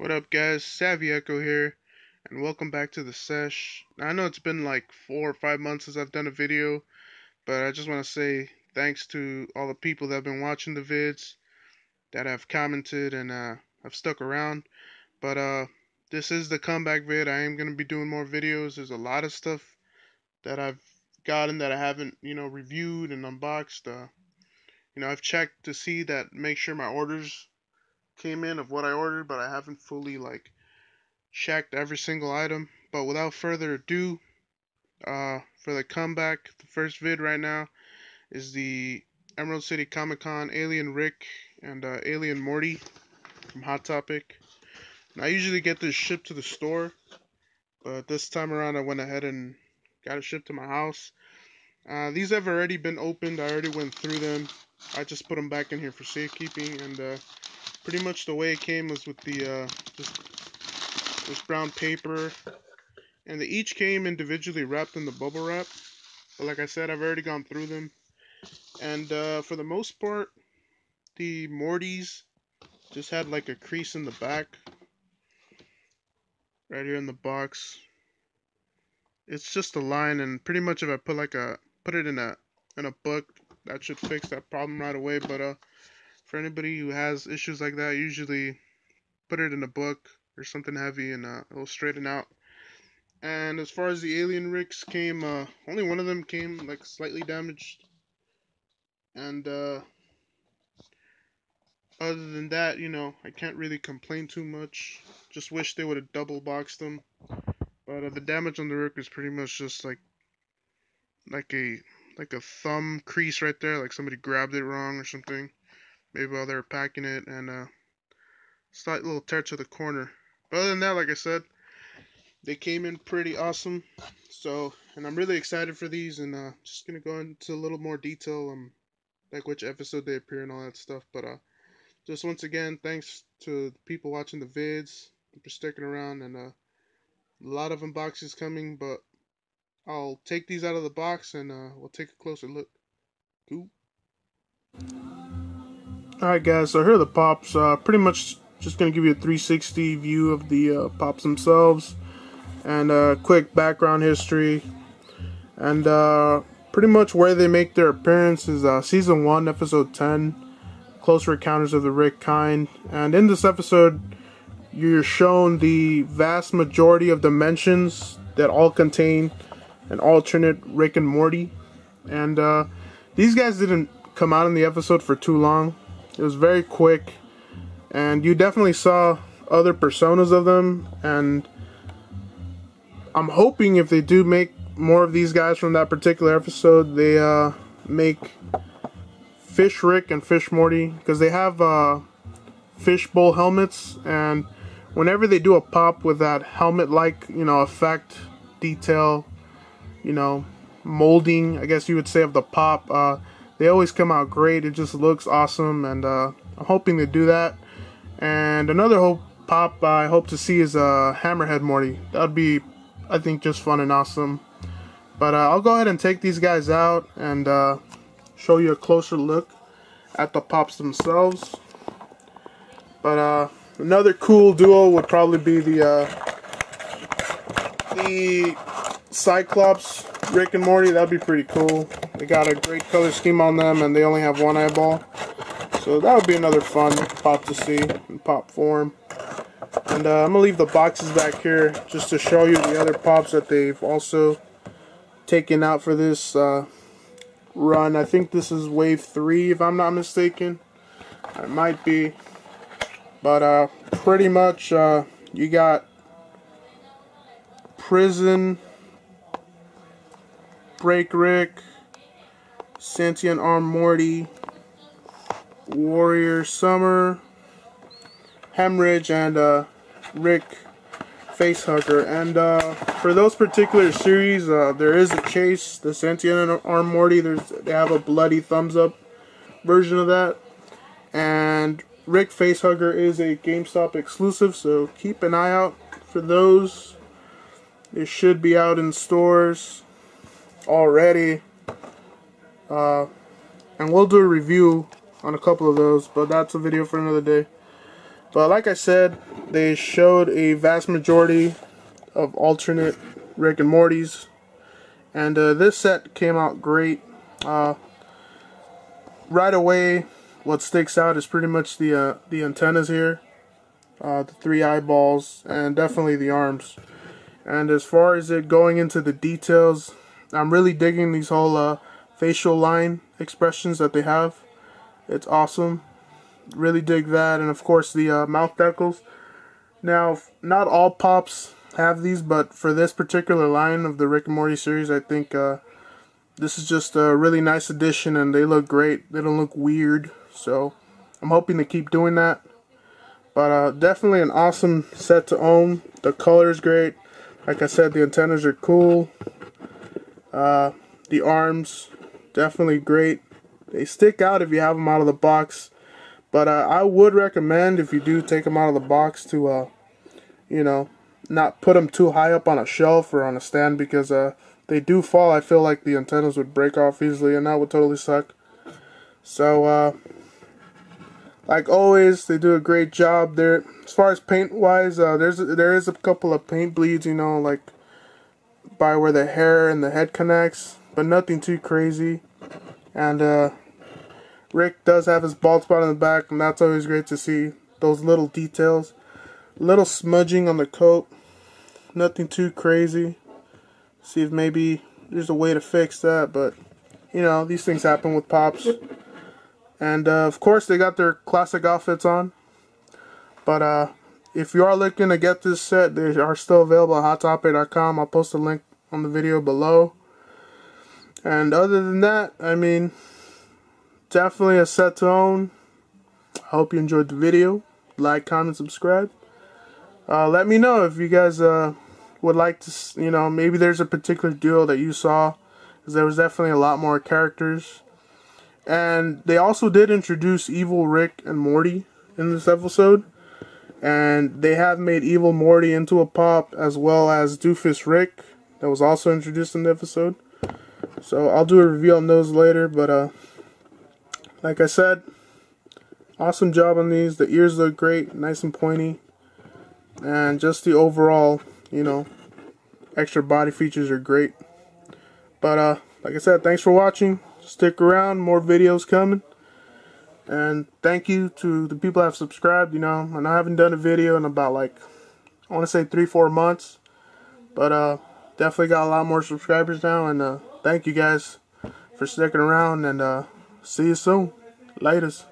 What up guys, Savvy Echo here, and welcome back to the sesh. I know it's been like four or five months since I've done a video, but I just want to say thanks to all the people that have been watching the vids, that have commented and uh, have stuck around. But uh, this is the comeback vid, I am going to be doing more videos, there's a lot of stuff that I've gotten that I haven't, you know, reviewed and unboxed. Uh, you know, I've checked to see that, make sure my orders came in of what I ordered, but I haven't fully like checked every single item. But without further ado, uh, for the comeback, the first vid right now is the Emerald City Comic Con Alien Rick and uh, Alien Morty from Hot Topic. And I usually get this shipped to the store, but this time around I went ahead and got it shipped to my house. Uh, these have already been opened. I already went through them. I just put them back in here for safekeeping, and uh, pretty much the way it came was with the uh, this, this brown paper. And they each came individually wrapped in the bubble wrap. But like I said I've already gone through them. And uh, for the most part the Mortys just had like a crease in the back. Right here in the box. It's just a line and pretty much if I put like a put it in a in a book that should fix that problem right away. But uh for anybody who has issues like that, usually put it in a book or something heavy and uh, it'll straighten out. And as far as the alien ricks came, uh, only one of them came like slightly damaged. And uh, other than that, you know, I can't really complain too much. Just wish they would have double boxed them. But uh, the damage on the rick is pretty much just like like a like a thumb crease right there, like somebody grabbed it wrong or something maybe while they were packing it, and uh, slight little tear to the corner. But other than that, like I said, they came in pretty awesome. So, and I'm really excited for these, and uh, just gonna go into a little more detail, um, like which episode they appear and all that stuff. But uh, just once again, thanks to the people watching the vids for sticking around, and uh, a lot of unboxings coming. But I'll take these out of the box, and uh, we'll take a closer look. Cool. Alright guys, so here are the pops. Uh, pretty much just going to give you a 360 view of the uh, pops themselves. And a quick background history. And uh, pretty much where they make their appearance is uh, Season 1, Episode 10. Closer Encounters of the Rick Kind. And in this episode, you're shown the vast majority of dimensions that all contain an alternate Rick and Morty. And uh, these guys didn't come out in the episode for too long. It was very quick, and you definitely saw other personas of them. And I'm hoping if they do make more of these guys from that particular episode, they uh, make Fish Rick and Fish Morty because they have uh, fishbowl helmets, and whenever they do a pop with that helmet-like, you know, effect, detail, you know, molding, I guess you would say, of the pop. Uh, they always come out great. It just looks awesome, and uh, I'm hoping to do that. And another hope pop I hope to see is a uh, Hammerhead Morty. That would be, I think, just fun and awesome. But uh, I'll go ahead and take these guys out and uh, show you a closer look at the pops themselves. But uh, another cool duo would probably be the uh, the Cyclops Rick and Morty. That'd be pretty cool. They got a great color scheme on them, and they only have one eyeball. So that would be another fun pop to see in pop form. And uh, I'm going to leave the boxes back here just to show you the other pops that they've also taken out for this uh, run. I think this is wave 3 if I'm not mistaken. It might be. But uh, pretty much uh, you got Prison, Break Rick, Sentient Arm Morty, Warrior Summer, Hemorrhage, and uh, Rick Facehugger. And uh, for those particular series, uh, there is a chase, the Sentient Arm Morty. There's they have a bloody thumbs up version of that, and Rick Facehugger is a GameStop exclusive, so keep an eye out for those. They should be out in stores already. Uh, and we'll do a review on a couple of those, but that's a video for another day. But like I said, they showed a vast majority of alternate Rick and Morty's. And uh, this set came out great. Uh, right away, what sticks out is pretty much the uh, the antennas here, uh, the three eyeballs, and definitely the arms. And as far as it going into the details, I'm really digging these whole uh, facial line expressions that they have. It's awesome. Really dig that, and of course the uh, mouth decals. Now, not all pops have these, but for this particular line of the Rick and Morty series, I think uh, this is just a really nice addition, and they look great. They don't look weird, so I'm hoping to keep doing that. But uh, definitely an awesome set to own. The color is great. Like I said, the antennas are cool. Uh, the arms, definitely great. They stick out if you have them out of the box. But uh, I would recommend if you do take them out of the box to, uh, you know, not put them too high up on a shelf or on a stand because uh, they do fall. I feel like the antennas would break off easily and that would totally suck. So, uh, like always, they do a great job there. As far as paint wise, uh, there's there is a couple of paint bleeds, you know, like by where the hair and the head connects, but nothing too crazy. And uh, Rick does have his bald spot in the back, and that's always great to see. Those little details. Little smudging on the coat. Nothing too crazy. See if maybe there's a way to fix that, but you know, these things happen with Pops. And uh, of course, they got their classic outfits on. But uh, if you are looking to get this set, they are still available at HotTopic.com. I'll post a link on the video below. And other than that, I mean, definitely a set to own. I hope you enjoyed the video. Like, comment, subscribe. Uh, let me know if you guys uh, would like to, you know, maybe there's a particular duo that you saw. Because there was definitely a lot more characters. And they also did introduce Evil Rick and Morty in this episode. And they have made Evil Morty into a pop as well as Doofus Rick that was also introduced in the episode. So I'll do a review on those later, but uh like I said, awesome job on these. The ears look great, nice and pointy. And just the overall, you know, extra body features are great. But uh like I said, thanks for watching. Stick around, more videos coming. And thank you to the people that have subscribed, you know. And I haven't done a video in about like I want to say 3 4 months. But uh definitely got a lot more subscribers now and uh thank you guys for sticking around and uh See you soon. Laters.